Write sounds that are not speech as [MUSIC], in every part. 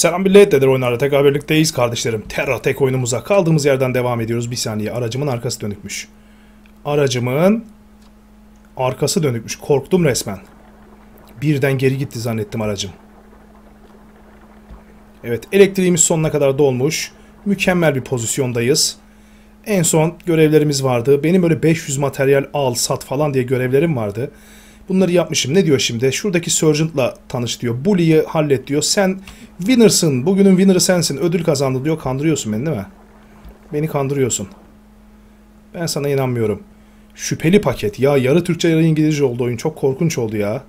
Selam millet Dedir oyunlarla tekrar birlikteyiz kardeşlerim. Terra tek oyunumuza kaldığımız yerden devam ediyoruz. Bir saniye aracımın arkası dönükmüş. Aracımın arkası dönükmüş. Korktum resmen. Birden geri gitti zannettim aracım. Evet elektriğimiz sonuna kadar dolmuş. Mükemmel bir pozisyondayız. En son görevlerimiz vardı. Benim böyle 500 materyal al sat falan diye görevlerim vardı. Bunları yapmışım. Ne diyor şimdi? Şuradaki Sergeant'la tanış diyor. Bully'yi hallet diyor. Sen winner'sın. Bugünün winner'ı sensin. Ödül kazandı diyor. Kandırıyorsun beni değil mi? Beni kandırıyorsun. Ben sana inanmıyorum. Şüpheli paket. Ya yarı Türkçe yarı İngilizce oldu oyun. Çok korkunç oldu ya.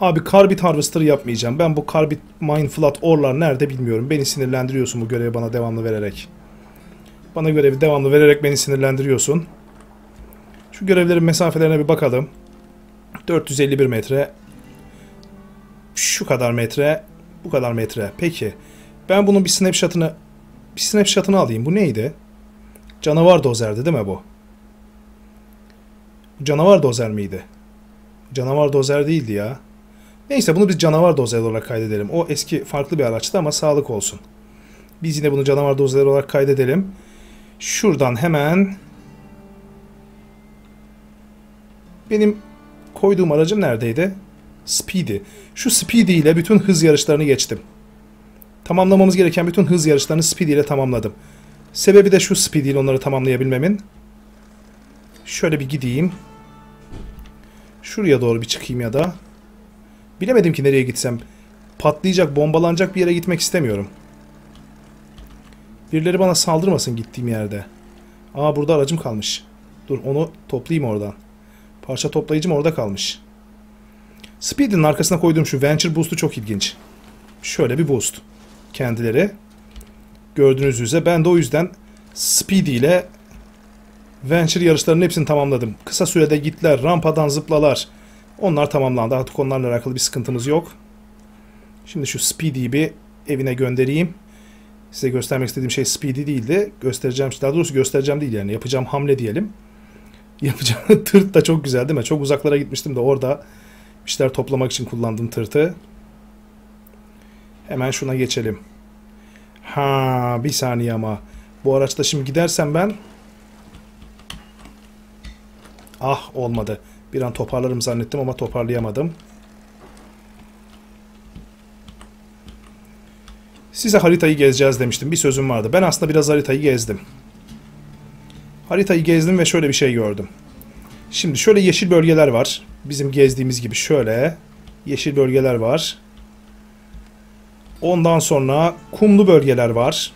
Abi Carbit Harvester yapmayacağım. Ben bu Carbit Mine Flat Orlar nerede bilmiyorum. Beni sinirlendiriyorsun bu görevi bana devamlı vererek. Bana görevi devamlı vererek beni sinirlendiriyorsun. Şu görevlerin mesafelerine bir bakalım. 451 metre. Şu kadar metre. Bu kadar metre. Peki. Ben bunun bir snapshot'ını bir snapshot'ını alayım. Bu neydi? Canavar dozerdi değil mi bu? Canavar dozer miydi? Canavar dozer değildi ya. Neyse bunu biz canavar dozer olarak kaydedelim. O eski farklı bir araçtı ama sağlık olsun. Biz yine bunu canavar dozer olarak kaydedelim. Şuradan hemen benim koyduğum aracım neredeydi? Speedy. Şu Speedy ile bütün hız yarışlarını geçtim. Tamamlamamız gereken bütün hız yarışlarını Speedy ile tamamladım. Sebebi de şu Speedy ile onları tamamlayabilmemin. Şöyle bir gideyim. Şuraya doğru bir çıkayım ya da. Bilemedim ki nereye gitsem. Patlayacak, bombalanacak bir yere gitmek istemiyorum. Birileri bana saldırmasın gittiğim yerde. Aa burada aracım kalmış. Dur onu toplayayım oradan. Parça toplayıcım orada kalmış. Speed'in arkasına koyduğum şu Venture Boost'u çok ilginç. Şöyle bir boost. Kendileri. Gördüğünüz üzere ben de o yüzden Speedy ile Venture yarışlarının hepsini tamamladım. Kısa sürede gittiler, rampadan zıplalar. Onlar tamamlandı. Artık onlarla alakalı bir sıkıntımız yok. Şimdi şu Speedy'yi bir evine göndereyim. Size göstermek istediğim şey Speedy değildi. Göstereceğim, daha doğrusu göstereceğim değil yani. Yapacağım hamle diyelim. Yapacağım [LAUGHS] tırt da çok güzel değil mi? Çok uzaklara gitmiştim de orada işler toplamak için kullandım tırtı. Hemen şuna geçelim. Ha bir saniye ama. Bu araçta şimdi gidersem ben Ah olmadı. Bir an toparlarım zannettim ama toparlayamadım. Size haritayı gezeceğiz demiştim. Bir sözüm vardı. Ben aslında biraz haritayı gezdim. Haritayı gezdim ve şöyle bir şey gördüm. Şimdi şöyle yeşil bölgeler var. Bizim gezdiğimiz gibi şöyle yeşil bölgeler var. Ondan sonra kumlu bölgeler var.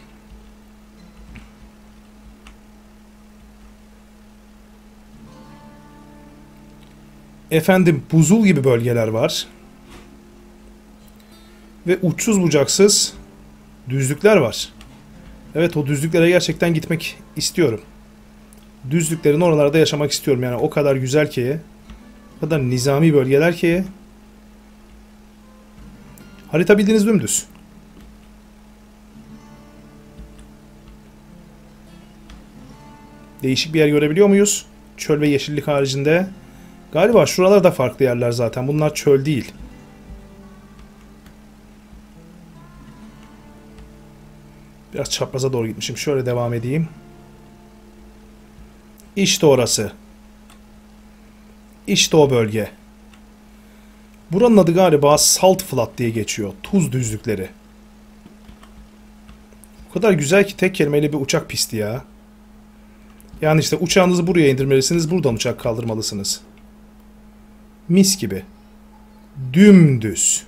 Efendim buzul gibi bölgeler var. Ve uçsuz bucaksız düzlükler var. Evet o düzlüklere gerçekten gitmek istiyorum. Düzlüklerin oralarda yaşamak istiyorum. Yani o kadar güzel ki. O kadar nizami bölgeler ki. Harita bildiğiniz dümdüz. Değişik bir yer görebiliyor muyuz? Çöl ve yeşillik haricinde. Galiba şuralar da farklı yerler zaten. Bunlar çöl değil. Biraz çapraza doğru gitmişim. Şöyle devam edeyim. İşte orası. İşte o bölge. Buranın adı galiba Salt Flat diye geçiyor. Tuz düzlükleri. O kadar güzel ki tek kelimeyle bir uçak pisti ya. Yani işte uçağınızı buraya indirmelisiniz, buradan uçak kaldırmalısınız. Mis gibi. Dümdüz.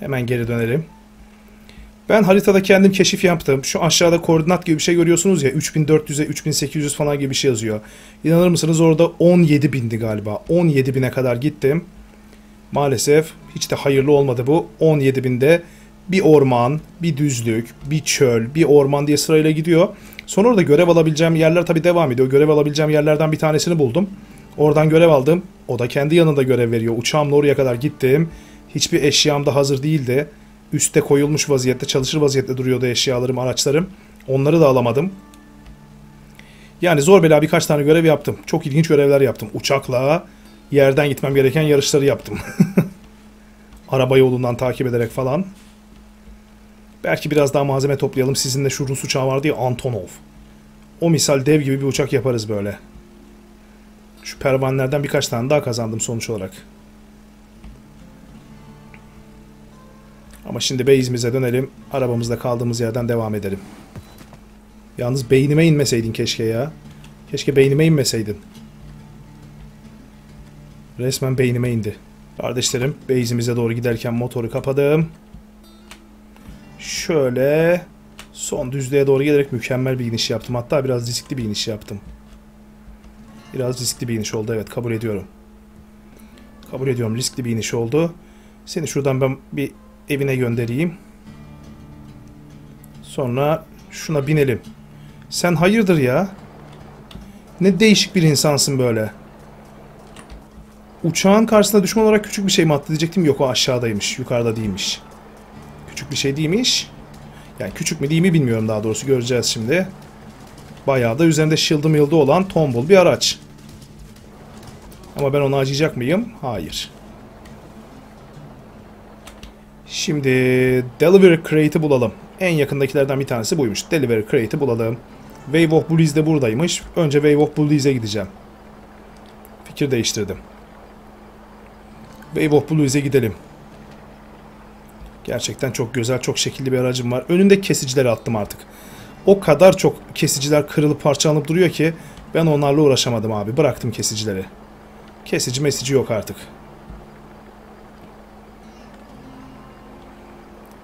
Hemen geri dönelim. Ben haritada kendim keşif yaptım. Şu aşağıda koordinat gibi bir şey görüyorsunuz ya. 3400'e 3800 falan gibi bir şey yazıyor. İnanır mısınız orada 17 bindi galiba. 17 bine kadar gittim. Maalesef hiç de hayırlı olmadı bu. 17 binde bir orman, bir düzlük, bir çöl, bir orman diye sırayla gidiyor. Sonra orada görev alabileceğim yerler tabii devam ediyor. Görev alabileceğim yerlerden bir tanesini buldum. Oradan görev aldım. O da kendi yanında görev veriyor. Uçağımla oraya kadar gittim. Hiçbir eşyam da hazır değildi. Üste koyulmuş vaziyette, çalışır vaziyette duruyordu eşyalarım, araçlarım. Onları da alamadım. Yani zor bela birkaç tane görev yaptım. Çok ilginç görevler yaptım. Uçakla yerden gitmem gereken yarışları yaptım. [LAUGHS] Araba yolundan takip ederek falan. Belki biraz daha malzeme toplayalım. Sizinle şu Rus uçağı vardı ya Antonov. O misal dev gibi bir uçak yaparız böyle. Şu pervanelerden birkaç tane daha kazandım sonuç olarak. Ama şimdi base'imize dönelim. Arabamızda kaldığımız yerden devam edelim. Yalnız beynime inmeseydin keşke ya. Keşke beynime inmeseydin. Resmen beynime indi. Kardeşlerim base'imize doğru giderken motoru kapadım. Şöyle son düzlüğe doğru gelerek mükemmel bir iniş yaptım. Hatta biraz riskli bir iniş yaptım. Biraz riskli bir iniş oldu evet kabul ediyorum. Kabul ediyorum riskli bir iniş oldu. Seni şuradan ben bir evine göndereyim. Sonra şuna binelim. Sen hayırdır ya? Ne değişik bir insansın böyle. Uçağın karşısında düşman olarak küçük bir şey mi attı diyecektim. Yok o aşağıdaymış. Yukarıda değilmiş. Küçük bir şey değilmiş. Yani küçük mü değil mi bilmiyorum daha doğrusu. Göreceğiz şimdi. Bayağı da üzerinde shield'ı mıldı olan tombul bir araç. Ama ben onu acıyacak mıyım? Hayır. Şimdi Delivery Crate'i bulalım. En yakındakilerden bir tanesi buymuş. Delivery Crate'i bulalım. Wave of Bullies de buradaymış. Önce Wave of Bullies'e gideceğim. Fikir değiştirdim. Wave of Blues'e gidelim. Gerçekten çok güzel, çok şekilli bir aracım var. Önünde kesicileri attım artık. O kadar çok kesiciler kırılıp parçalanıp duruyor ki ben onlarla uğraşamadım abi. Bıraktım kesicileri. Kesici mesici yok artık.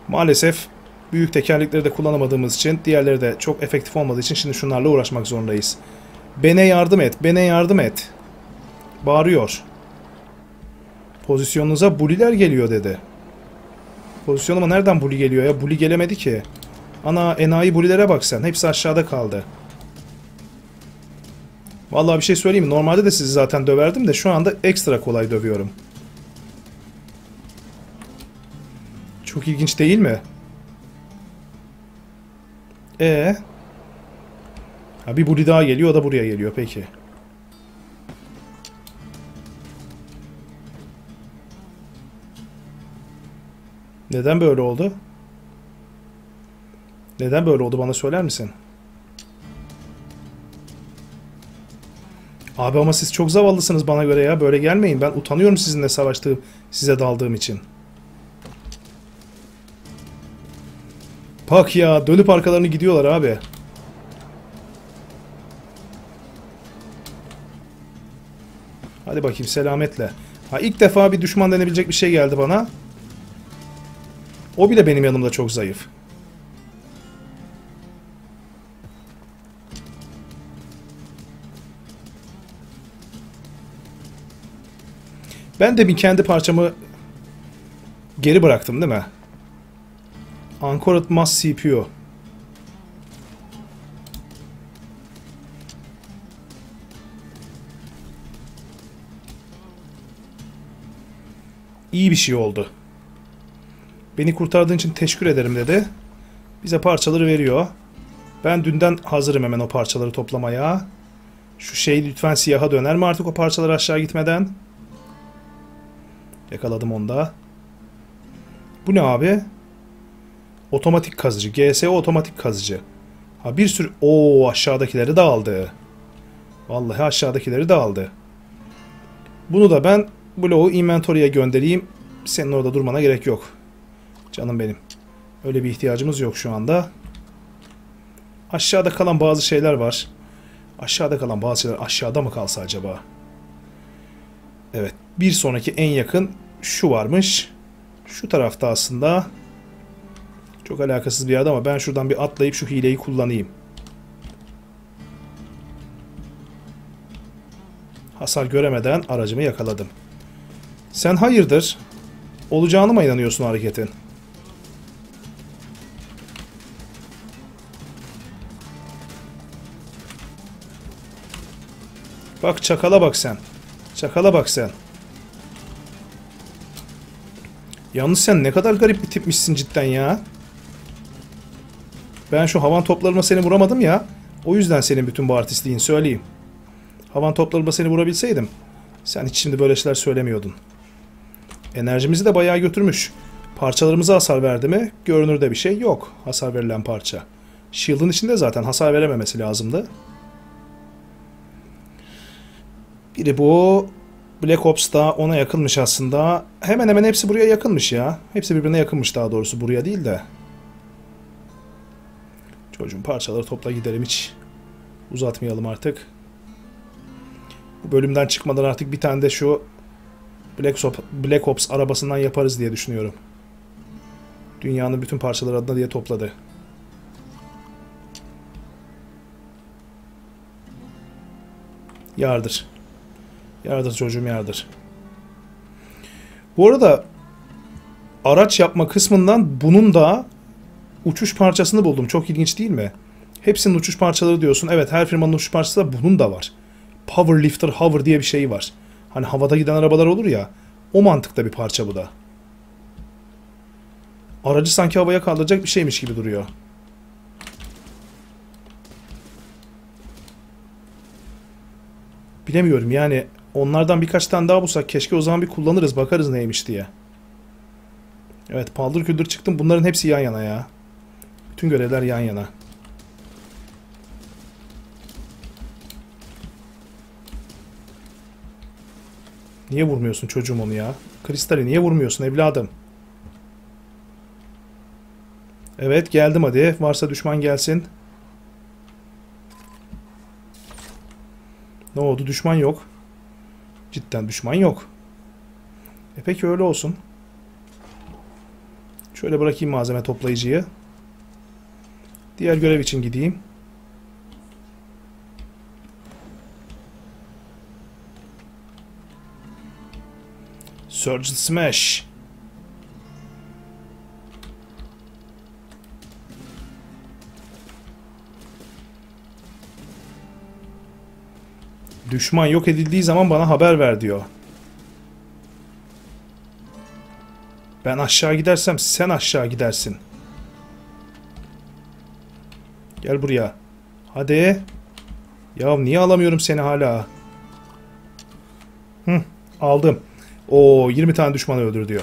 Maalesef büyük tekerlekleri de kullanamadığımız için diğerleri de çok efektif olmadığı için şimdi şunlarla uğraşmak zorundayız. Bene yardım et, bene yardım et. Bağırıyor. Pozisyonunuza buliler geliyor dedi. Pozisyonuma nereden buli geliyor ya? Buli gelemedi ki. Ana enayi bulilere bak sen. Hepsi aşağıda kaldı. Vallahi bir şey söyleyeyim mi? Normalde de sizi zaten döverdim de şu anda ekstra kolay dövüyorum. Çok ilginç değil mi? E Ha bir buli daha geliyor o da buraya geliyor peki. Neden böyle oldu? Neden böyle oldu bana söyler misin? Abi ama siz çok zavallısınız bana göre ya. Böyle gelmeyin. Ben utanıyorum sizinle savaştığım, size daldığım için. Bak ya dönüp arkalarını gidiyorlar abi. Hadi bakayım selametle. Ha ilk defa bir düşman denebilecek bir şey geldi bana. O bile benim yanımda çok zayıf. Ben de bir kendi parçamı geri bıraktım değil mi? Anchored Mass CPU. İyi bir şey oldu. Beni kurtardığın için teşekkür ederim dedi. Bize parçaları veriyor. Ben dünden hazırım hemen o parçaları toplamaya. Şu şey lütfen siyaha döner mi artık o parçalar aşağı gitmeden? Yakaladım onu da. Bu ne abi? Otomatik kazıcı. GSO otomatik kazıcı. Ha bir sürü... o aşağıdakileri de aldı. Vallahi aşağıdakileri de aldı. Bunu da ben bloğu inventory'e göndereyim. Senin orada durmana gerek yok. Canım benim. Öyle bir ihtiyacımız yok şu anda. Aşağıda kalan bazı şeyler var. Aşağıda kalan bazı şeyler aşağıda mı kalsa acaba? Evet. Bir sonraki en yakın şu varmış. Şu tarafta aslında. Çok alakasız bir yerde ama ben şuradan bir atlayıp şu hileyi kullanayım. Hasar göremeden aracımı yakaladım. Sen hayırdır? Olacağını mı inanıyorsun hareketin? Bak çakala bak sen. Çakala bak sen. Yalnız sen ne kadar garip bir tipmişsin cidden ya. Ben şu havan toplarıma seni vuramadım ya. O yüzden senin bütün bu artistliğin söyleyeyim. Havan toplarıma seni vurabilseydim sen hiç şimdi böyle şeyler söylemiyordun. Enerjimizi de bayağı götürmüş. Parçalarımıza hasar verdi mi? Görünürde bir şey yok. Hasar verilen parça. Shield'ın içinde zaten hasar verememesi lazımdı. Biri bu. Black Ops da ona yakınmış aslında. Hemen hemen hepsi buraya yakınmış ya. Hepsi birbirine yakınmış daha doğrusu buraya değil de. Çocuğun parçaları topla gidelim hiç. Uzatmayalım artık. Bu bölümden çıkmadan artık bir tane de şu Black Ops, Black Ops arabasından yaparız diye düşünüyorum. Dünyanın bütün parçaları adına diye topladı. Yardır. Yardır çocuğum yardır. Bu arada araç yapma kısmından bunun da uçuş parçasını buldum. Çok ilginç değil mi? Hepsinin uçuş parçaları diyorsun. Evet her firmanın uçuş parçası da bunun da var. Power Lifter Hover diye bir şey var. Hani havada giden arabalar olur ya. O mantıkta bir parça bu da. Aracı sanki havaya kaldıracak bir şeymiş gibi duruyor. Bilemiyorum yani onlardan birkaç tane daha bulsak keşke o zaman bir kullanırız bakarız neymiş diye. Evet paldır küldür çıktım bunların hepsi yan yana ya. Bütün görevler yan yana. Niye vurmuyorsun çocuğum onu ya? Kristali niye vurmuyorsun evladım? Evet geldim hadi. Varsa düşman gelsin. Ne oldu? Düşman yok. Cidden düşman yok. E peki öyle olsun. Şöyle bırakayım malzeme toplayıcıyı. Diğer görev için gideyim. Surge Smash. Düşman yok edildiği zaman bana haber ver diyor. Ben aşağı gidersem sen aşağı gidersin. Gel buraya. Hadi. Ya niye alamıyorum seni hala? Hı, aldım. O 20 tane düşmanı öldür diyor.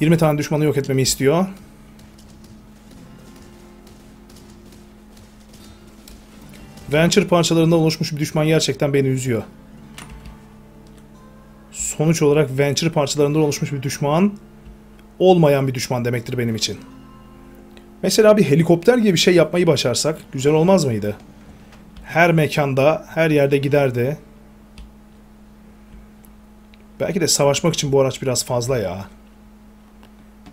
20 tane düşmanı yok etmemi istiyor. Venture parçalarından oluşmuş bir düşman gerçekten beni üzüyor. Sonuç olarak Venture parçalarından oluşmuş bir düşman olmayan bir düşman demektir benim için. Mesela bir helikopter gibi bir şey yapmayı başarsak güzel olmaz mıydı? Her mekanda, her yerde giderdi. Belki de savaşmak için bu araç biraz fazla ya.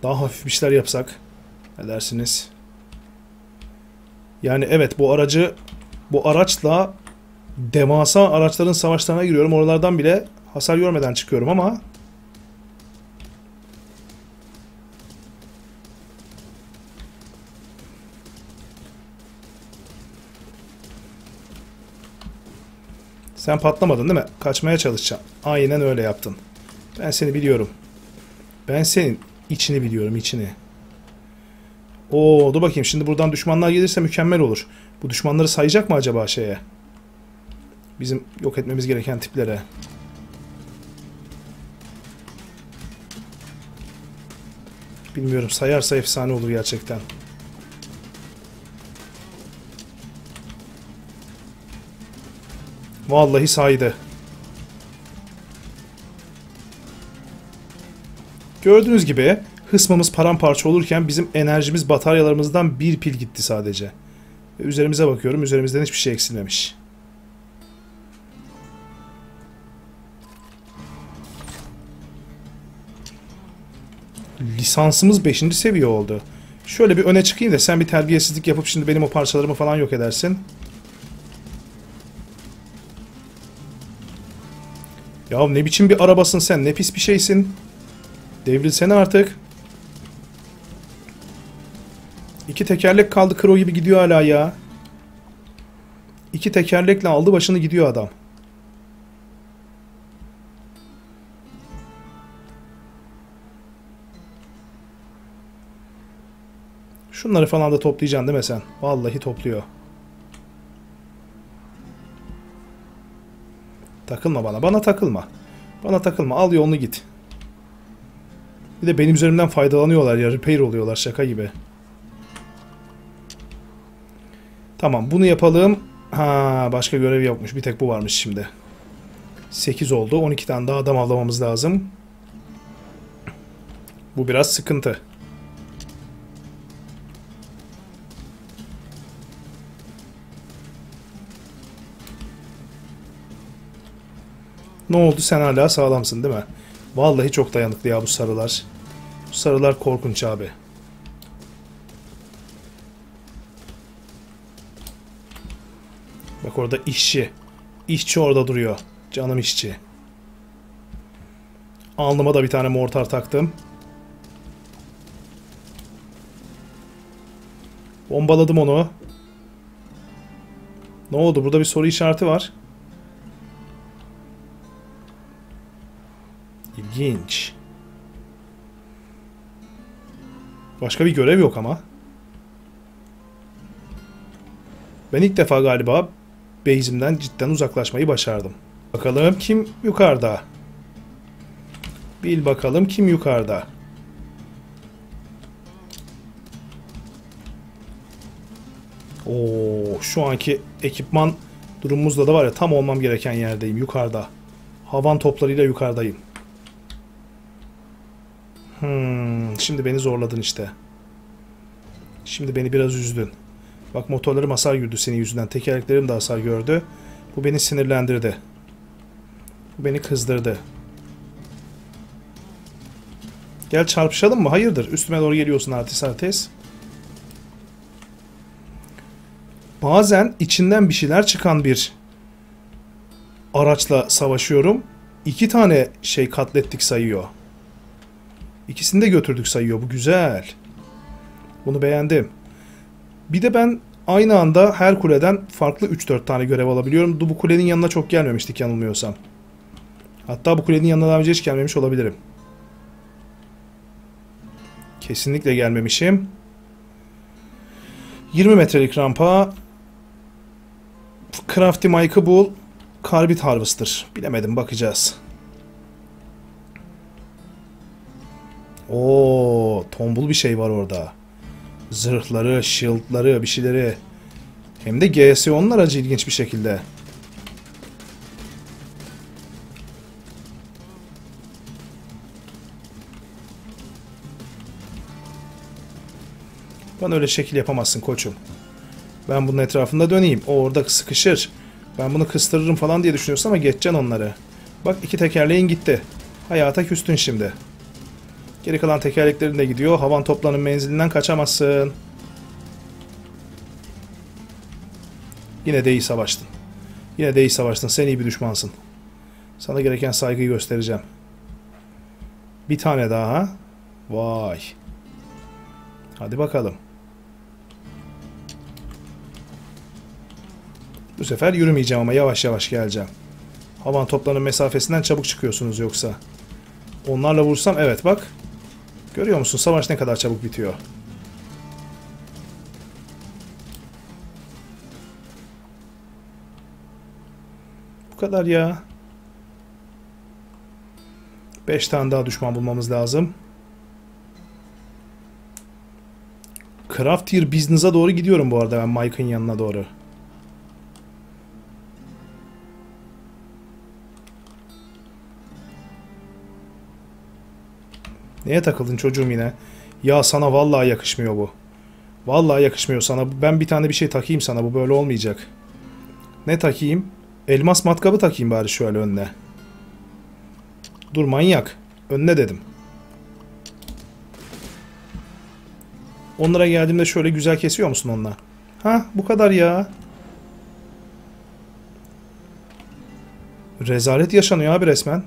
Daha hafif bir şeyler yapsak. Ne dersiniz? Yani evet bu aracı bu araçla devasa araçların savaşlarına giriyorum. Oralardan bile hasar görmeden çıkıyorum ama Sen patlamadın değil mi? Kaçmaya çalışacaksın. Aynen öyle yaptın. Ben seni biliyorum. Ben senin içini biliyorum, içini. Oo, dur bakayım. Şimdi buradan düşmanlar gelirse mükemmel olur. Bu düşmanları sayacak mı acaba şeye? Bizim yok etmemiz gereken tiplere. Bilmiyorum. Sayarsa efsane olur gerçekten. Vallahi saydı. Gördüğünüz gibi hısmımız paramparça olurken bizim enerjimiz bataryalarımızdan bir pil gitti sadece. Üzerimize bakıyorum. Üzerimizden hiçbir şey eksilmemiş. Lisansımız 5. seviye oldu. Şöyle bir öne çıkayım da sen bir terbiyesizlik yapıp şimdi benim o parçalarımı falan yok edersin. Ya ne biçim bir arabasın sen? Ne pis bir şeysin. Devrilsene artık. İki tekerlek kaldı kro gibi gidiyor hala ya. İki tekerlekle aldı başını gidiyor adam. Şunları falan da toplayacaksın değil mi sen? Vallahi topluyor. Takılma bana. Bana takılma. Bana takılma. Al yolunu git. Bir de benim üzerimden faydalanıyorlar ya. Repair oluyorlar şaka gibi. Tamam bunu yapalım. Ha başka görev yokmuş. Bir tek bu varmış şimdi. 8 oldu. 12 tane daha adam avlamamız lazım. Bu biraz sıkıntı. Ne oldu? Sen hala sağlamsın değil mi? Vallahi çok dayanıklı ya bu sarılar. Bu sarılar korkunç abi. Bak orada işçi. İşçi orada duruyor. Canım işçi. Alnıma da bir tane mortar taktım. Bombaladım onu. Ne oldu? Burada bir soru işareti var. İlginç. Başka bir görev yok ama. Ben ilk defa galiba base'imden cidden uzaklaşmayı başardım. Bakalım kim yukarıda? Bil bakalım kim yukarıda? Oo, şu anki ekipman durumumuzda da var ya tam olmam gereken yerdeyim yukarıda. Havan toplarıyla yukarıdayım. Hmm, şimdi beni zorladın işte. Şimdi beni biraz üzdün. Bak motorlarım hasar gördü senin yüzünden. Tekerleklerim de hasar gördü. Bu beni sinirlendirdi. Bu beni kızdırdı. Gel çarpışalım mı? Hayırdır? Üstüme doğru geliyorsun artist artist. Bazen içinden bir şeyler çıkan bir araçla savaşıyorum. İki tane şey katlettik sayıyor. İkisini de götürdük sayıyor. Bu güzel. Bunu beğendim. Bir de ben aynı anda her kuleden farklı 3-4 tane görev alabiliyorum. Bu kulenin yanına çok gelmemiştik yanılmıyorsam. Hatta bu kulenin yanına daha önce hiç gelmemiş olabilirim. Kesinlikle gelmemişim. 20 metrelik rampa. Crafty Mike'ı bul. Carbid Harvester. Bilemedim bakacağız. Oo, tombul bir şey var orada. Zırhları, shieldları, bir şeyleri. Hem de GS10'lar aracı ilginç bir şekilde. Bana öyle şekil yapamazsın koçum. Ben bunun etrafında döneyim. O orada sıkışır. Ben bunu kıstırırım falan diye düşünüyorsun ama geçeceksin onları. Bak iki tekerleğin gitti. Hayata küstün şimdi. Geri kalan tekerleklerin de gidiyor. Havan toplanın menzilinden kaçamazsın. Yine de iyi savaştın. Yine de iyi savaştın. Sen iyi bir düşmansın. Sana gereken saygıyı göstereceğim. Bir tane daha. Vay. Hadi bakalım. Bu sefer yürümeyeceğim ama yavaş yavaş geleceğim. Havan toplarının mesafesinden çabuk çıkıyorsunuz yoksa. Onlarla vursam evet bak. Görüyor musun savaş ne kadar çabuk bitiyor. Bu kadar ya. 5 tane daha düşman bulmamız lazım. Craftier Business'a doğru gidiyorum bu arada ben Mike'ın yanına doğru. Neye takıldın çocuğum yine? Ya sana vallahi yakışmıyor bu. Vallahi yakışmıyor sana. Ben bir tane bir şey takayım sana. Bu böyle olmayacak. Ne takayım? Elmas matkabı takayım bari şöyle önüne. Dur manyak. Önüne dedim. Onlara geldiğimde şöyle güzel kesiyor musun onunla? Ha bu kadar ya. Rezalet yaşanıyor abi resmen.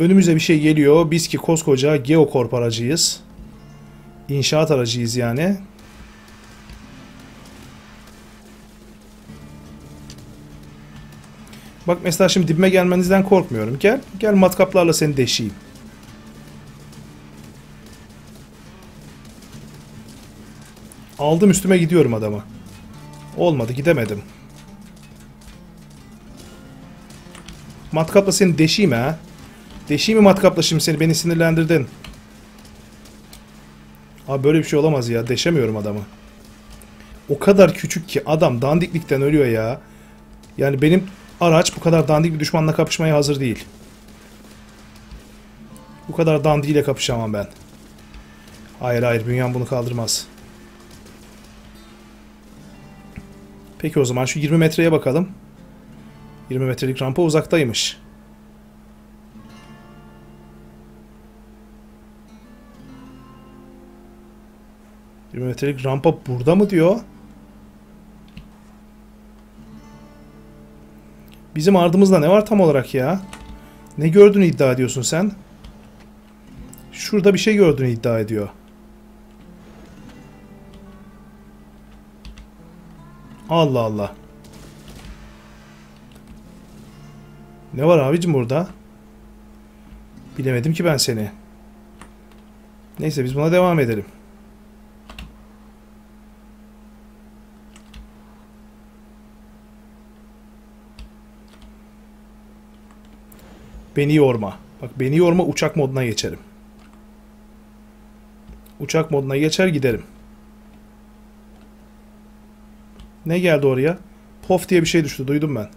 Önümüze bir şey geliyor. Biz ki koskoca Geocorp aracıyız. İnşaat aracıyız yani. Bak mesela şimdi dibime gelmenizden korkmuyorum. Gel, gel matkaplarla seni deşeyim. Aldım üstüme gidiyorum adamı. Olmadı gidemedim. Matkapla seni deşeyim ha. Deşeyim mi matkapla şimdi seni? Beni sinirlendirdin. Abi böyle bir şey olamaz ya. Deşemiyorum adamı. O kadar küçük ki adam dandiklikten ölüyor ya. Yani benim araç bu kadar dandik bir düşmanla kapışmaya hazır değil. Bu kadar dandiyle kapışamam ben. Hayır hayır bünyem bunu kaldırmaz. Peki o zaman şu 20 metreye bakalım. 20 metrelik rampa uzaktaymış. Bir metrelik rampa burada mı diyor? Bizim ardımızda ne var tam olarak ya? Ne gördüğünü iddia ediyorsun sen? Şurada bir şey gördüğünü iddia ediyor. Allah Allah. Ne var abicim burada? Bilemedim ki ben seni. Neyse biz buna devam edelim. Beni yorma. Bak beni yorma uçak moduna geçerim. Uçak moduna geçer giderim. Ne geldi oraya? Pof diye bir şey düştü duydum ben.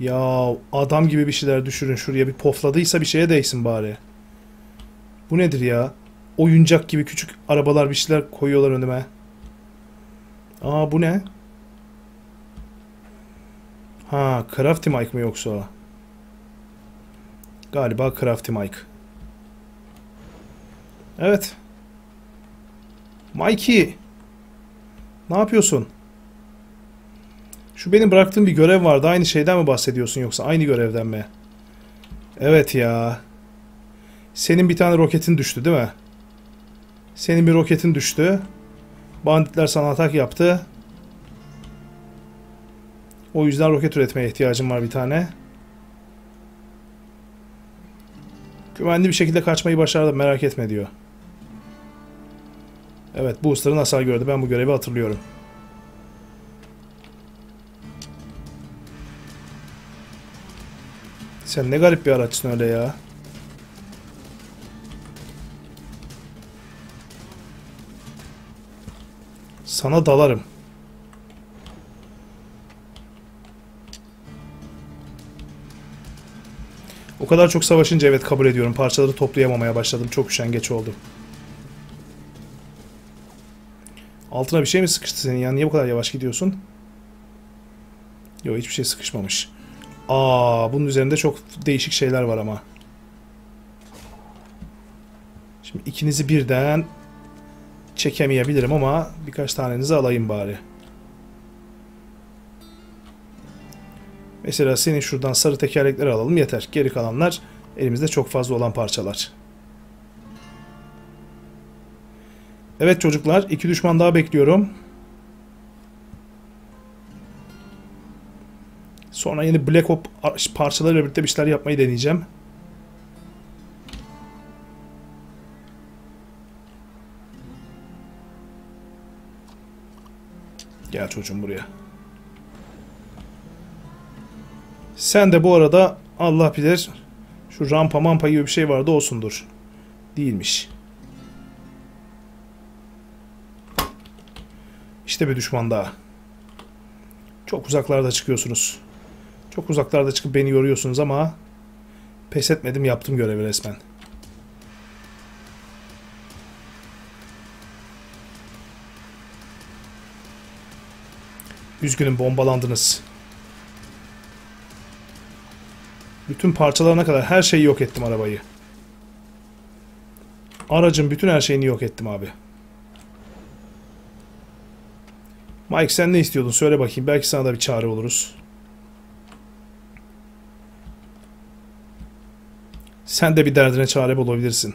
Ya adam gibi bir şeyler düşürün şuraya bir pofladıysa bir şeye değsin bari. Bu nedir ya? Oyuncak gibi küçük arabalar bir şeyler koyuyorlar önüme. Aa bu ne? Ha Crafty Mike mı yoksa? Galiba Crafty Mike. Evet. Mikey. Ne yapıyorsun? Şu benim bıraktığım bir görev vardı. Aynı şeyden mi bahsediyorsun yoksa aynı görevden mi? Evet ya. Senin bir tane roketin düştü değil mi? Senin bir roketin düştü. Banditler sana atak yaptı. O yüzden roket üretmeye ihtiyacım var bir tane. Güvenli bir şekilde kaçmayı başardım merak etme diyor. Evet Booster'ın hasar gördü. Ben bu görevi hatırlıyorum. Sen ne garip bir araçsın öyle ya. Sana dalarım. O kadar çok savaşınca evet kabul ediyorum. Parçaları toplayamamaya başladım. Çok üşengeç oldu. Altına bir şey mi sıkıştı senin ya? Niye bu kadar yavaş gidiyorsun? Yok hiçbir şey sıkışmamış. Aa, bunun üzerinde çok değişik şeyler var ama. Şimdi ikinizi birden çekemeyebilirim ama birkaç tanenizi alayım bari. Mesela senin şuradan sarı tekerlekleri alalım yeter. Geri kalanlar elimizde çok fazla olan parçalar. Evet çocuklar iki düşman daha bekliyorum. Sonra yeni Black Ops parçalarıyla birlikte bir şeyler yapmayı deneyeceğim. Gel çocuğum buraya. Sen de bu arada Allah bilir şu rampa mampa gibi bir şey vardı olsundur. Değilmiş. İşte bir düşman daha. Çok uzaklarda çıkıyorsunuz. Çok uzaklarda çıkıp beni yoruyorsunuz ama pes etmedim yaptım görevi resmen. Üzgünüm bombalandınız. Bütün parçalarına kadar her şeyi yok ettim arabayı. Aracın bütün her şeyini yok ettim abi. Mike sen ne istiyordun? Söyle bakayım. Belki sana da bir çare oluruz. Sen de bir derdine çare bulabilirsin.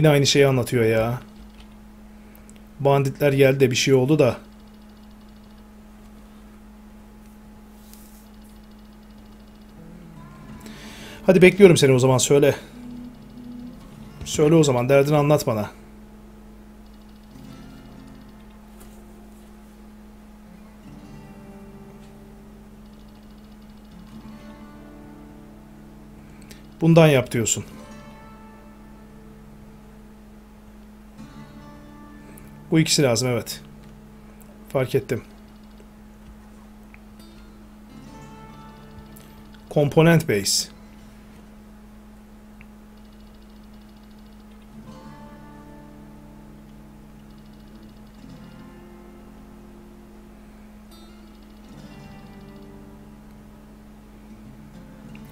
Yine aynı şeyi anlatıyor ya. Banditler geldi de bir şey oldu da. Hadi bekliyorum seni o zaman söyle. Söyle o zaman derdini anlat bana. Bundan yap diyorsun. Bu ikisi lazım evet. Fark ettim. Component base.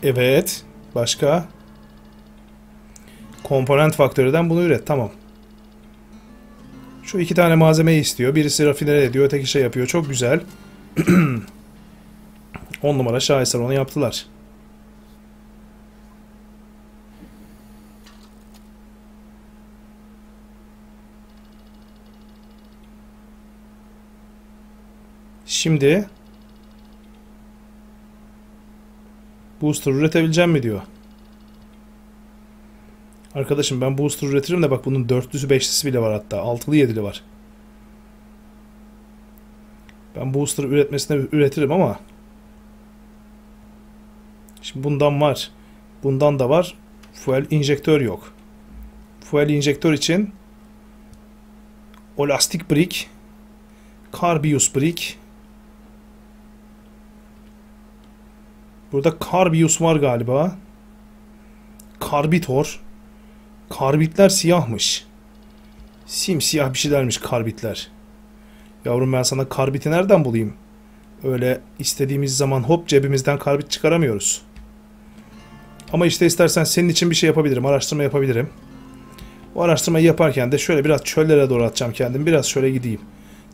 Evet. Başka? Komponent faktörüden bunu üret. Tamam. Şu iki tane malzemeyi istiyor. Birisi rafinere ediyor, öteki şey yapıyor. Çok güzel. [CLEARS THROAT] 10 numara şaheser onu yaptılar. Şimdi Booster üretebileceğim mi diyor. Arkadaşım ben booster üretirim de bak bunun 4'lüsü 5'lisi bile var hatta. 6'lı 7'li var. Ben booster üretmesine üretirim ama Şimdi bundan var. Bundan da var. Fuel injektör yok. Fuel injektör için Olastic Brick Carbius Brick Burada Carbius var galiba. Karbitor. Karbitler siyahmış. Simsiyah bir şeylermiş karbitler. Yavrum ben sana karbiti nereden bulayım? Öyle istediğimiz zaman hop cebimizden karbit çıkaramıyoruz. Ama işte istersen senin için bir şey yapabilirim. Araştırma yapabilirim. O araştırmayı yaparken de şöyle biraz çöllere doğru atacağım kendimi. Biraz şöyle gideyim.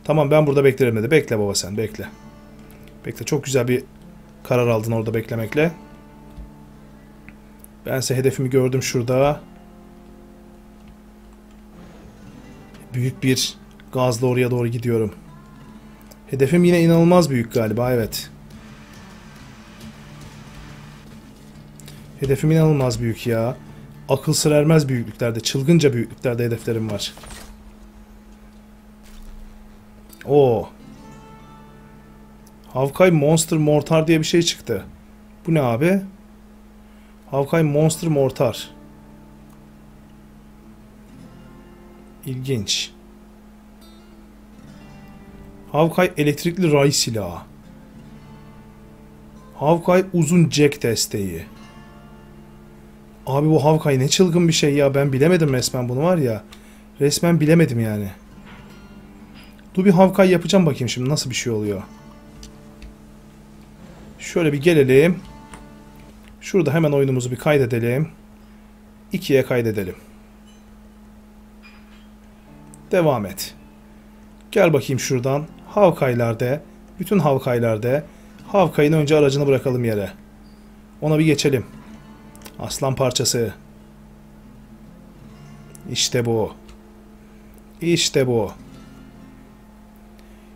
Tamam ben burada beklerim dedi. Bekle baba sen bekle. Bekle çok güzel bir karar aldın orada beklemekle. Bense hedefimi gördüm şurada. Büyük bir gazla oraya doğru gidiyorum. Hedefim yine inanılmaz büyük galiba evet. Hedefim inanılmaz büyük ya. Akıl sır ermez büyüklüklerde, çılgınca büyüklüklerde hedeflerim var. Oo. Havkay Monster Mortar diye bir şey çıktı. Bu ne abi? Havkay Monster Mortar. İlginç. Havkay elektrikli ray silahı. Havkay uzun jack desteği. Abi bu Havkay ne çılgın bir şey ya. Ben bilemedim resmen bunu var ya. Resmen bilemedim yani. Dur bir Havkay yapacağım bakayım şimdi nasıl bir şey oluyor. Şöyle bir gelelim. Şurada hemen oyunumuzu bir kaydedelim. 2'ye kaydedelim. Devam et. Gel bakayım şuradan. Havkaylarda, bütün havkaylarda Havkay'ın önce aracını bırakalım yere. Ona bir geçelim. Aslan parçası. İşte bu. İşte bu.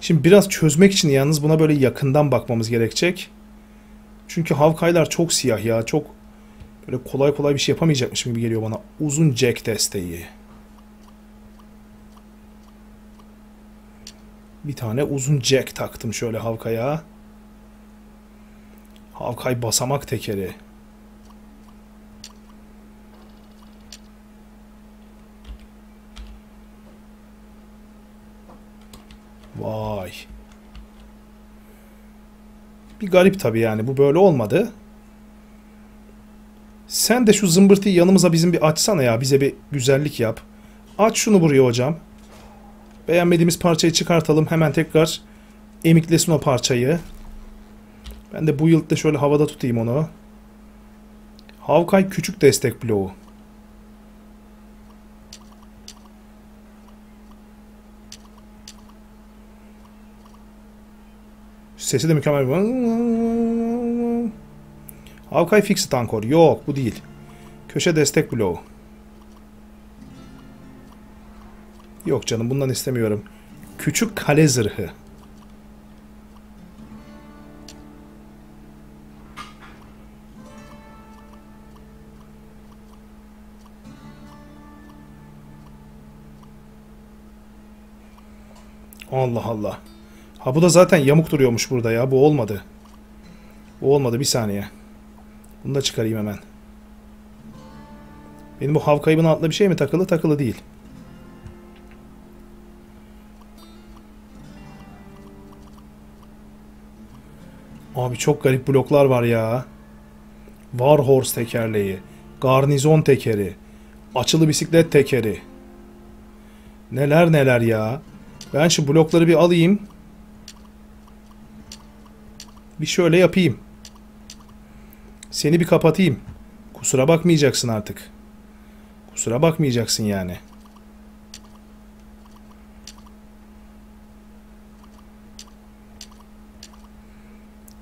Şimdi biraz çözmek için yalnız buna böyle yakından bakmamız gerekecek. Çünkü Havkaylar çok siyah ya. Çok böyle kolay kolay bir şey yapamayacakmış gibi geliyor bana. Uzun jack desteği. Bir tane uzun jack taktım şöyle Havkay'a. Havkay basamak tekeri. Vay. Bir garip tabii yani. Bu böyle olmadı. Sen de şu zımbırtıyı yanımıza bizim bir açsana ya. Bize bir güzellik yap. Aç şunu buraya hocam. Beğenmediğimiz parçayı çıkartalım. Hemen tekrar emiklesin o parçayı. Ben de bu yılda şöyle havada tutayım onu. Havkay küçük destek bloğu. Sesi de mükemmel. Havkay Fixit Ankor. Yok bu değil. Köşe destek bloğu. Yok canım bundan istemiyorum. Küçük kale zırhı. Allah Allah. Ha bu da zaten yamuk duruyormuş burada ya. Bu olmadı. Bu olmadı bir saniye. Bunu da çıkarayım hemen. Benim bu hav kaybına atla bir şey mi takılı? Takılı değil. Abi çok garip bloklar var ya. Warhorse tekerleği, garnizon tekeri, açılı bisiklet tekeri. Neler neler ya. Ben şu blokları bir alayım. Bir şöyle yapayım. Seni bir kapatayım. Kusura bakmayacaksın artık. Kusura bakmayacaksın yani.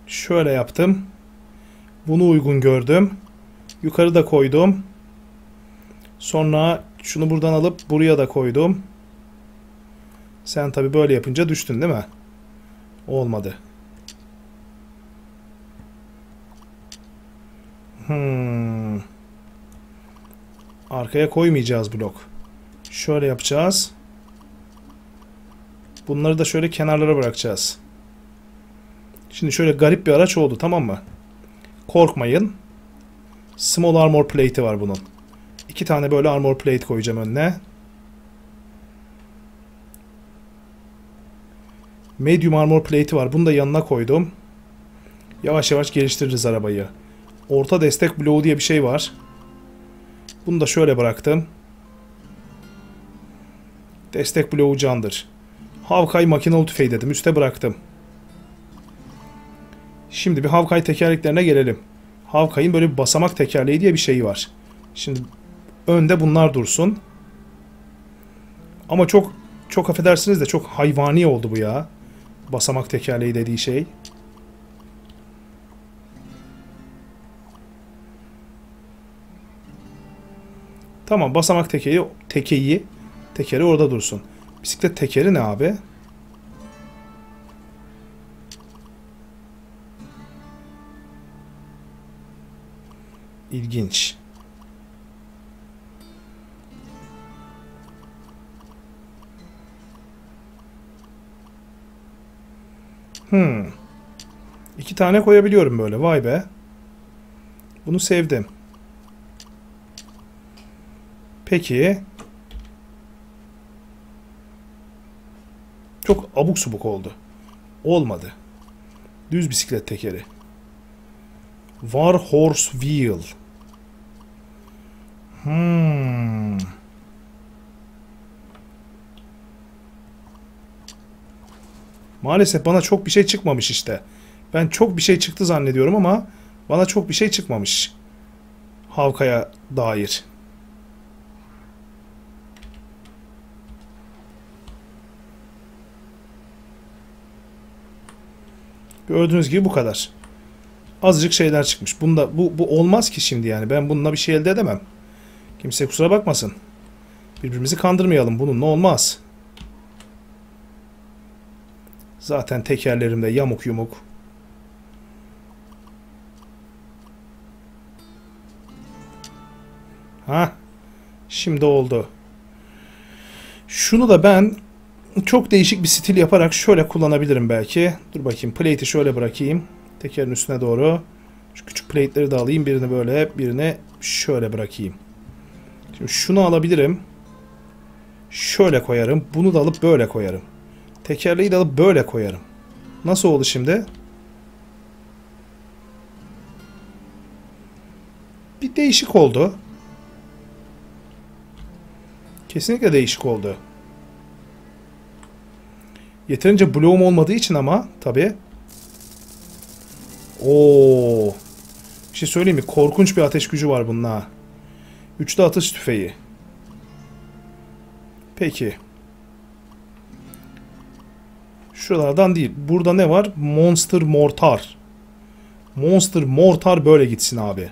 Şöyle yaptım. Bunu uygun gördüm. Yukarıda koydum. Sonra şunu buradan alıp buraya da koydum. Sen tabi böyle yapınca düştün değil mi? Olmadı. Hmm. Arkaya koymayacağız blok. Şöyle yapacağız. Bunları da şöyle kenarlara bırakacağız. Şimdi şöyle garip bir araç oldu tamam mı? Korkmayın. Small armor plate'i var bunun. İki tane böyle armor plate koyacağım önüne. Medium armor plate'i var. Bunu da yanına koydum. Yavaş yavaş geliştiririz arabayı. Orta destek bloğu diye bir şey var. Bunu da şöyle bıraktım. Destek bloğu candır. Havkay makinalı tüfeği dedim. Üste bıraktım. Şimdi bir Havkay tekerleklerine gelelim. Havkay'ın böyle bir basamak tekerleği diye bir şeyi var. Şimdi önde bunlar dursun. Ama çok çok affedersiniz de çok hayvani oldu bu ya. Basamak tekerleği dediği şey. Tamam basamak tekeyi, tekeyi tekeri orada dursun. Bisiklet tekeri ne abi? İlginç. Hmm. İki tane koyabiliyorum böyle. Vay be. Bunu sevdim. Peki. Çok abuk subuk oldu. Olmadı. Düz bisiklet tekeri. War Horse Wheel. Hmm. Maalesef bana çok bir şey çıkmamış işte. Ben çok bir şey çıktı zannediyorum ama bana çok bir şey çıkmamış. Havkaya dair. Gördüğünüz gibi bu kadar. Azıcık şeyler çıkmış. Bunda bu bu olmaz ki şimdi yani. Ben bununla bir şey elde edemem. Kimse kusura bakmasın. Birbirimizi kandırmayalım. Bununla olmaz. Zaten tekerlerimde yamuk yumuk. Ha? Şimdi oldu. Şunu da ben çok değişik bir stil yaparak şöyle kullanabilirim belki. Dur bakayım plate'i şöyle bırakayım. Tekerin üstüne doğru. Şu küçük plate'leri de alayım. Birini böyle birini şöyle bırakayım. Şimdi şunu alabilirim. Şöyle koyarım. Bunu da alıp böyle koyarım. Tekerleği de alıp böyle koyarım. Nasıl oldu şimdi? Bir değişik oldu. Kesinlikle değişik oldu. Yeterince bloğum olmadığı için ama tabi. Oo. Bir şey söyleyeyim mi? Korkunç bir ateş gücü var bunun ha. Üçlü atış tüfeği. Peki. Şuralardan değil. Burada ne var? Monster Mortar. Monster Mortar böyle gitsin abi.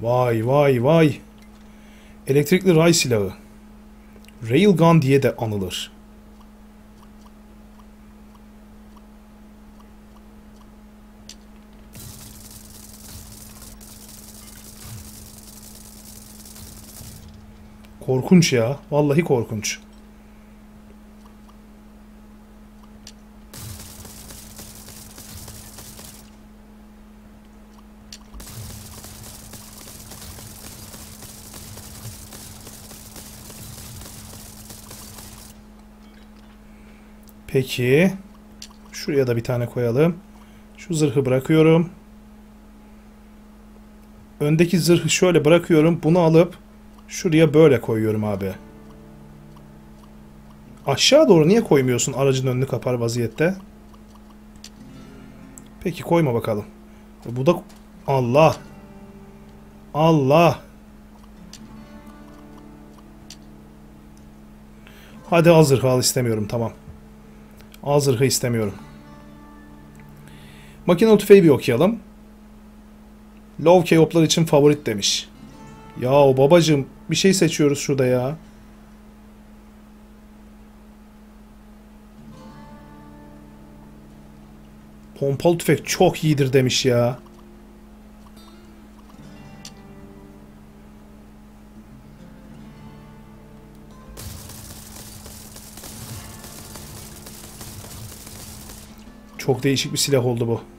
Vay vay vay. Elektrikli ray silahı. Railgun diye de anılır. Korkunç ya. Vallahi korkunç. Peki. Şuraya da bir tane koyalım. Şu zırhı bırakıyorum. Öndeki zırhı şöyle bırakıyorum. Bunu alıp şuraya böyle koyuyorum abi. Aşağı doğru niye koymuyorsun aracın önünü kapar vaziyette? Peki koyma bakalım. Bu da Allah. Allah. Hadi al zırhı al istemiyorum tamam. Al zırhı istemiyorum. Makinalı tüfeği bir okuyalım. Love Keop'lar için favorit demiş. Ya babacım bir şey seçiyoruz şurada ya. Pompalı tüfek çok iyidir demiş ya. Çok değişik bir silah oldu bu.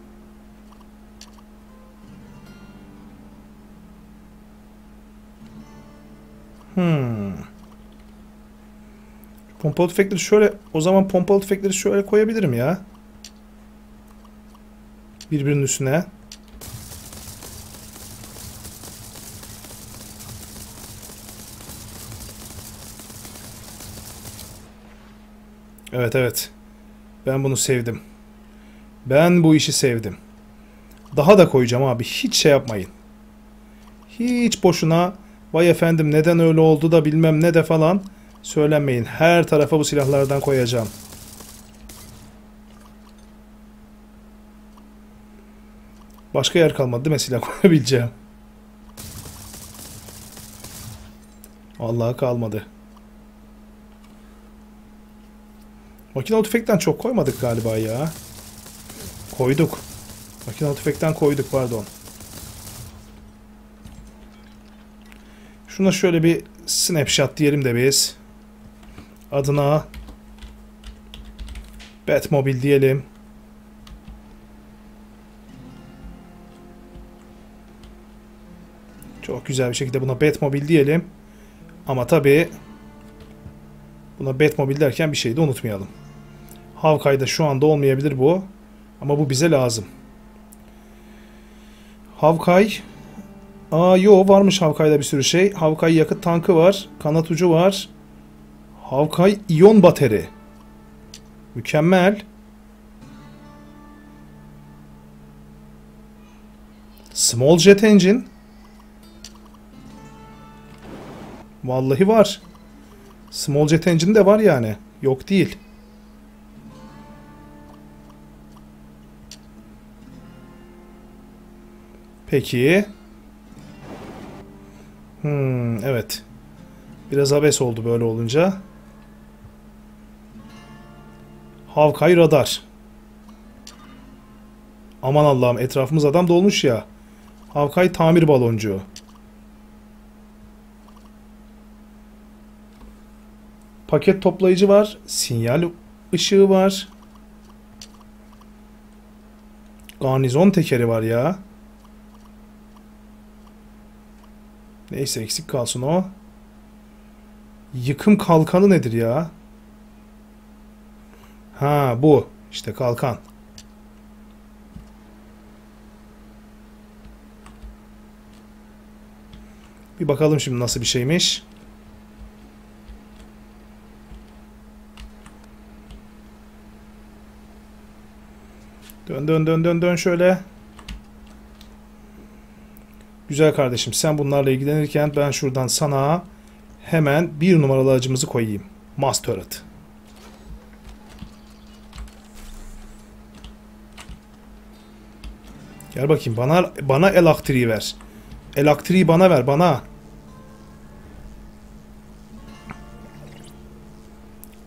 Hmm. Pompalı tüfekleri şöyle o zaman pompalı tüfekleri şöyle koyabilirim ya. Birbirinin üstüne. Evet evet. Ben bunu sevdim. Ben bu işi sevdim. Daha da koyacağım abi. Hiç şey yapmayın. Hiç boşuna vay efendim neden öyle oldu da bilmem ne de falan söylenmeyin. Her tarafa bu silahlardan koyacağım. Başka yer kalmadı değil mi silah [LAUGHS] koyabileceğim? Vallahi kalmadı. Makinalı tüfekten çok koymadık galiba ya. Koyduk. Makinalı tüfekten koyduk pardon. Şuna şöyle bir snapshot diyelim de biz. Adına Batmobile diyelim. Çok güzel bir şekilde buna Batmobile diyelim. Ama tabii buna Batmobile derken bir şey de unutmayalım. Havkay'da şu anda olmayabilir bu. Ama bu bize lazım. Havkay Aa yo varmış Havkay'da bir sürü şey. Havkay yakıt tankı var. Kanat ucu var. Havkay iyon bateri. Mükemmel. Small jet engine. Vallahi var. Small jet engine de var yani. Yok değil. Peki. Hmm, evet. Biraz abes oldu böyle olunca. Havkay radar. Aman Allah'ım etrafımız adam dolmuş ya. Havkay tamir baloncuğu. Paket toplayıcı var. Sinyal ışığı var. Garnizon tekeri var ya. Neyse eksik kalsın o. Yıkım kalkanı nedir ya? Ha bu. İşte kalkan. Bir bakalım şimdi nasıl bir şeymiş. Dön dön dön dön dön şöyle. Güzel kardeşim sen bunlarla ilgilenirken ben şuradan sana hemen bir numaralı acımızı koyayım. Mustard. Gel bakayım bana bana elektriği ver. Elektriği bana ver bana.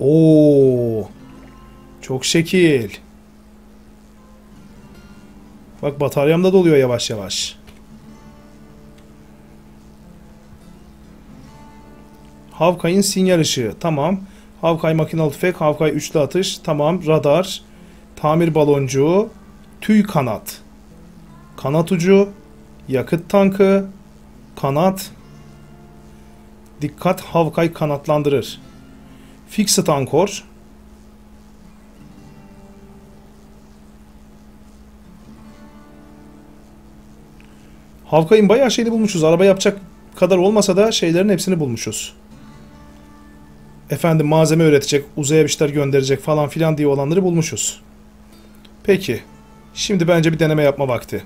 Oo. Çok şekil. Bak bataryam da doluyor yavaş yavaş. Havkay'ın sinyal ışığı. Tamam. Havkay makinalı tüfek. Havkay üçlü atış. Tamam. Radar. Tamir baloncuğu. Tüy kanat. Kanat ucu. Yakıt tankı. Kanat. Dikkat Havkay kanatlandırır. Fixed ankor. Havkay'ın bayağı şeyini bulmuşuz. Araba yapacak kadar olmasa da şeylerin hepsini bulmuşuz. Efendim malzeme üretecek, uzaya bir şeyler gönderecek falan filan diye olanları bulmuşuz. Peki. Şimdi bence bir deneme yapma vakti.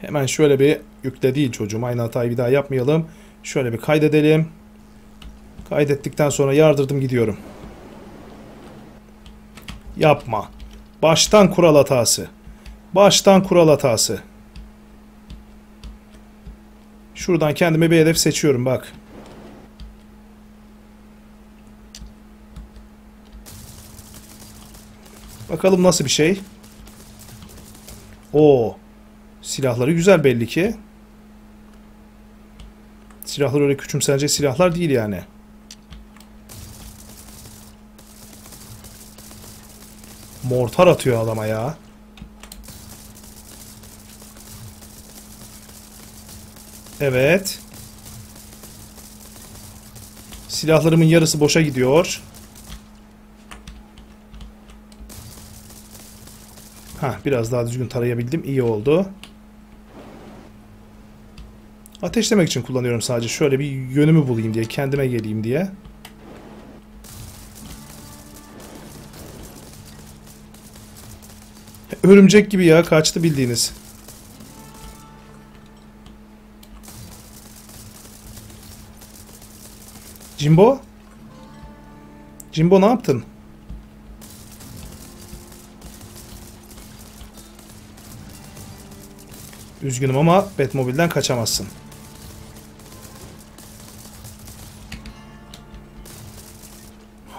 Hemen şöyle bir yükle değil çocuğum. Aynı hatayı bir daha yapmayalım. Şöyle bir kaydedelim. Kaydettikten sonra yardırdım gidiyorum. Yapma. Baştan kural hatası. Baştan kural hatası. Şuradan kendime bir hedef seçiyorum bak. Bakalım nasıl bir şey. O silahları güzel belli ki. Silahlar öyle küçümsenecek silahlar değil yani. Mortar atıyor adama ya. Evet. Silahlarımın yarısı boşa gidiyor. Ha, biraz daha düzgün tarayabildim. İyi oldu. Ateşlemek için kullanıyorum sadece. Şöyle bir yönümü bulayım diye. Kendime geleyim diye. Örümcek gibi ya. Kaçtı bildiğiniz. Jimbo? Jimbo ne yaptın? Üzgünüm ama Batmobile'den kaçamazsın.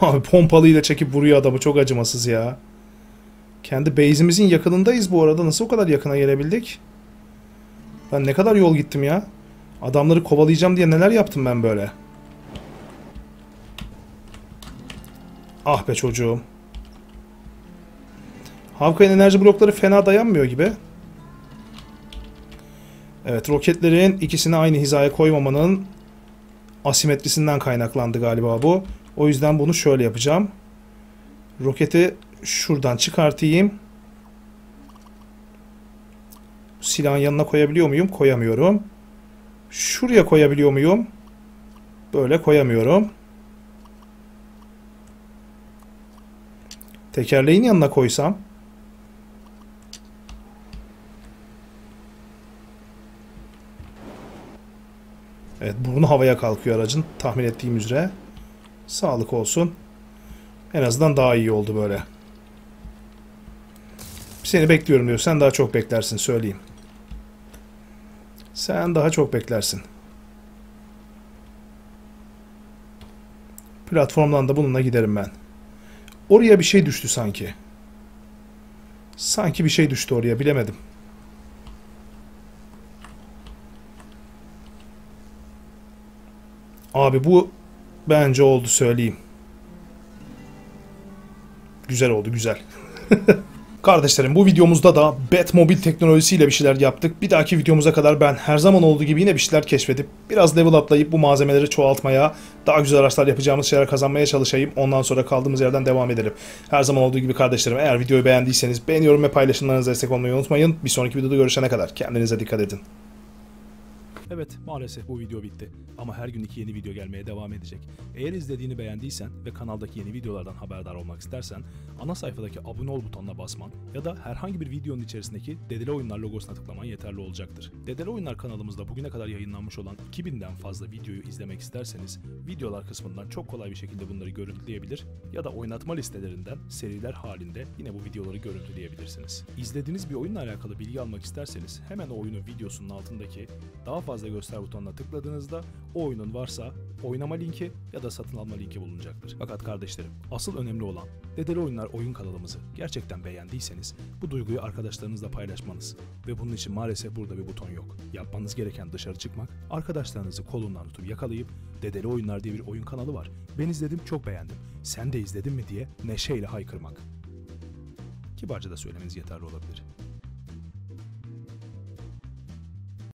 Abi pompalıyla çekip vuruyor adamı çok acımasız ya. Kendi base'imizin yakınındayız bu arada. Nasıl o kadar yakına gelebildik? Ben ne kadar yol gittim ya. Adamları kovalayacağım diye neler yaptım ben böyle. Ah be çocuğum. Havkay'ın enerji blokları fena dayanmıyor gibi. Evet roketlerin ikisini aynı hizaya koymamanın asimetrisinden kaynaklandı galiba bu. O yüzden bunu şöyle yapacağım. Roketi şuradan çıkartayım. Silahın yanına koyabiliyor muyum? Koyamıyorum. Şuraya koyabiliyor muyum? Böyle koyamıyorum. Tekerleğin yanına koysam. Evet burnu havaya kalkıyor aracın tahmin ettiğim üzere. Sağlık olsun. En azından daha iyi oldu böyle. Seni bekliyorum diyor. Sen daha çok beklersin söyleyeyim. Sen daha çok beklersin. Platformdan da bununla giderim ben. Oraya bir şey düştü sanki. Sanki bir şey düştü oraya bilemedim. Abi bu bence oldu söyleyeyim. Güzel oldu güzel. [LAUGHS] Kardeşlerim bu videomuzda da Batmobile teknolojisiyle bir şeyler yaptık. Bir dahaki videomuza kadar ben her zaman olduğu gibi yine bir şeyler keşfedip biraz level atlayıp bu malzemeleri çoğaltmaya, daha güzel araçlar yapacağımız şeyler kazanmaya çalışayım. Ondan sonra kaldığımız yerden devam edelim. Her zaman olduğu gibi kardeşlerim eğer videoyu beğendiyseniz beğeni, yorum ve paylaşımlarınızı destek olmayı unutmayın. Bir sonraki videoda görüşene kadar kendinize dikkat edin. Evet maalesef bu video bitti ama her gün iki yeni video gelmeye devam edecek. Eğer izlediğini beğendiysen ve kanaldaki yeni videolardan haberdar olmak istersen ana sayfadaki abone ol butonuna basman ya da herhangi bir videonun içerisindeki Dedele Oyunlar logosuna tıklaman yeterli olacaktır. Dedele Oyunlar kanalımızda bugüne kadar yayınlanmış olan 2000'den fazla videoyu izlemek isterseniz videolar kısmından çok kolay bir şekilde bunları görüntüleyebilir ya da oynatma listelerinden seriler halinde yine bu videoları görüntüleyebilirsiniz. İzlediğiniz bir oyunla alakalı bilgi almak isterseniz hemen o oyunun videosunun altındaki daha fazla fazla göster butonuna tıkladığınızda o oyunun varsa oynama linki ya da satın alma linki bulunacaktır. Fakat kardeşlerim asıl önemli olan Dedeli Oyunlar oyun kanalımızı gerçekten beğendiyseniz bu duyguyu arkadaşlarınızla paylaşmanız ve bunun için maalesef burada bir buton yok. Yapmanız gereken dışarı çıkmak, arkadaşlarınızı kolundan tutup yakalayıp Dedeli Oyunlar diye bir oyun kanalı var. Ben izledim çok beğendim. Sen de izledin mi diye neşeyle haykırmak. Kibarca da söylemeniz yeterli olabilir.